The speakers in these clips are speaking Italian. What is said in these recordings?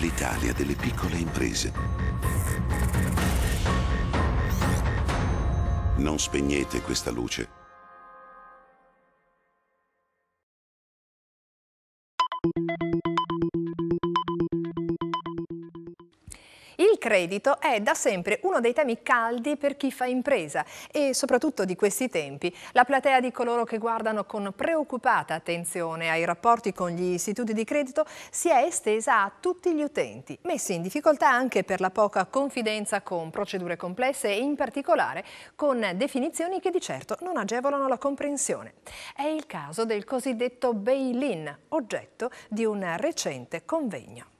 l'Italia delle piccole imprese. Non spegnete questa luce. Credito è da sempre uno dei temi caldi per chi fa impresa e soprattutto di questi tempi. La platea di coloro che guardano con preoccupata attenzione ai rapporti con gli istituti di credito si è estesa a tutti gli utenti, messi in difficoltà anche per la poca confidenza con procedure complesse e in particolare con definizioni che di certo non agevolano la comprensione. È il caso del cosiddetto bail-in, oggetto di un recente convegno.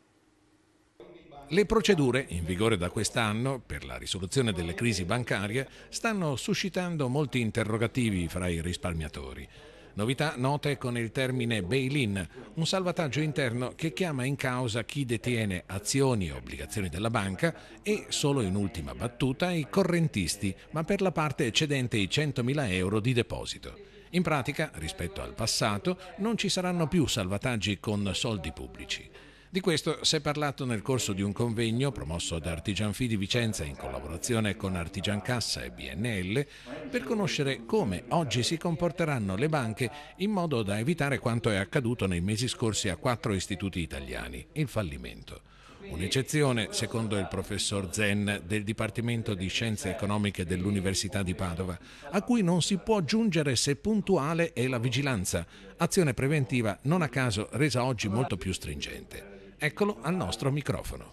Le procedure, in vigore da quest'anno, per la risoluzione delle crisi bancarie, stanno suscitando molti interrogativi fra i risparmiatori. Novità note con il termine bail-in, un salvataggio interno che chiama in causa chi detiene azioni e obbligazioni della banca e, solo in ultima battuta, i correntisti, ma per la parte eccedente i 100.000 euro di deposito. In pratica, rispetto al passato, non ci saranno più salvataggi con soldi pubblici. Di questo si è parlato nel corso di un convegno promosso da Artigianfi di Vicenza in collaborazione con Artigian Cassa e BNL per conoscere come oggi si comporteranno le banche in modo da evitare quanto è accaduto nei mesi scorsi a quattro istituti italiani, il fallimento. Un'eccezione, secondo il professor Zen del Dipartimento di Scienze Economiche dell'Università di Padova, a cui non si può giungere se puntuale è la vigilanza, azione preventiva non a caso resa oggi molto più stringente. Eccolo al nostro microfono.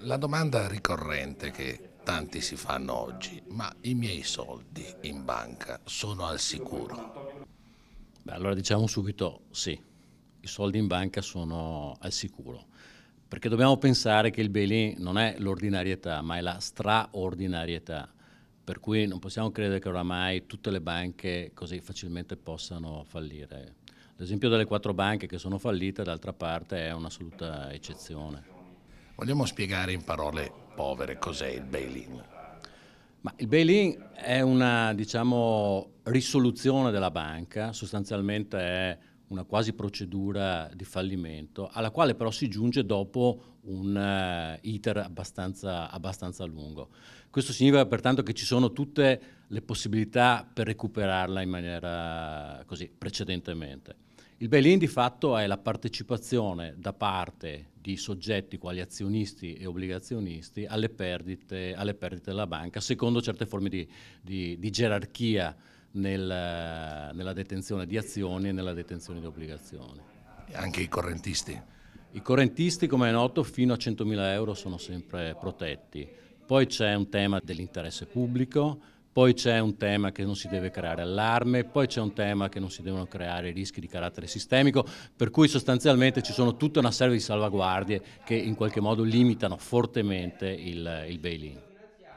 La domanda ricorrente che tanti si fanno oggi, ma i miei soldi in banca sono al sicuro? Beh, allora diciamo subito sì, i soldi in banca sono al sicuro, perché dobbiamo pensare che il bail-in non è l'ordinarietà, ma è la straordinarietà, per cui non possiamo credere che oramai tutte le banche così facilmente possano fallire. L'esempio delle quattro banche che sono fallite, d'altra parte, è un'assoluta eccezione. Vogliamo spiegare in parole povere cos'è il bail-in? Ma il bail-in è una diciamo, risoluzione della banca, sostanzialmente è una quasi procedura di fallimento, alla quale però si giunge dopo un uh, iter abbastanza, abbastanza, lungo. Questo significa pertanto che ci sono tutte le possibilità per recuperarla in maniera così precedentemente. Il bail-in di fatto è la partecipazione da parte di soggetti quali azionisti e obbligazionisti alle perdite, alle perdite della banca, secondo certe forme di, di, di gerarchia nel, nella detenzione di azioni e nella detenzione di obbligazioni. Anche i correntisti? I correntisti, come è noto, fino a 100.000 euro sono sempre protetti. Poi c'è un tema dell'interesse pubblico, poi c'è un tema che non si deve creare allarme, poi c'è un tema che non si devono creare rischi di carattere sistemico, per cui sostanzialmente ci sono tutta una serie di salvaguardie che in qualche modo limitano fortemente il, il bail-in.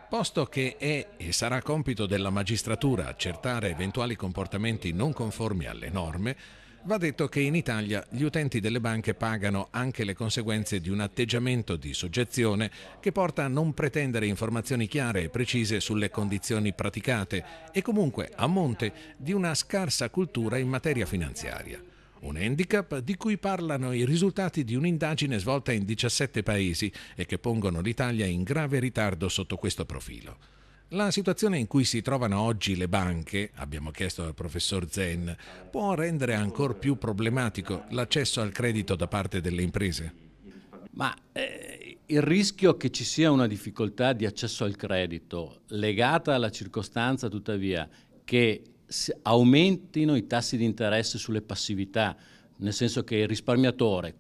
Posto che è e sarà compito della magistratura accertare eventuali comportamenti non conformi alle norme, Va detto che in Italia gli utenti delle banche pagano anche le conseguenze di un atteggiamento di soggezione che porta a non pretendere informazioni chiare e precise sulle condizioni praticate e comunque a monte di una scarsa cultura in materia finanziaria. Un handicap di cui parlano i risultati di un'indagine svolta in 17 paesi e che pongono l'Italia in grave ritardo sotto questo profilo. La situazione in cui si trovano oggi le banche, abbiamo chiesto al professor Zen, può rendere ancora più problematico l'accesso al credito da parte delle imprese? Ma eh, il rischio che ci sia una difficoltà di accesso al credito legata alla circostanza tuttavia che aumentino i tassi di interesse sulle passività, nel senso che il risparmiatore,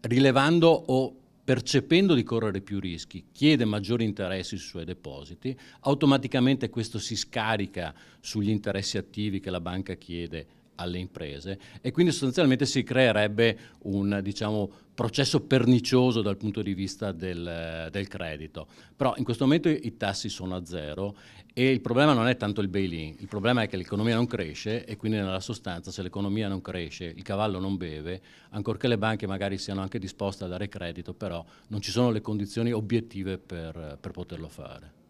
rilevando o percependo di correre più rischi, chiede maggiori interessi sui suoi depositi, automaticamente questo si scarica sugli interessi attivi che la banca chiede alle imprese e quindi sostanzialmente si creerebbe un diciamo, processo pernicioso dal punto di vista del, del, credito. Però in questo momento i tassi sono a zero e il problema non è tanto il bail-in, il problema è che l'economia non cresce e quindi nella sostanza se l'economia non cresce, il cavallo non beve, ancorché le banche magari siano anche disposte a dare credito, però non ci sono le condizioni obiettive per, per poterlo fare.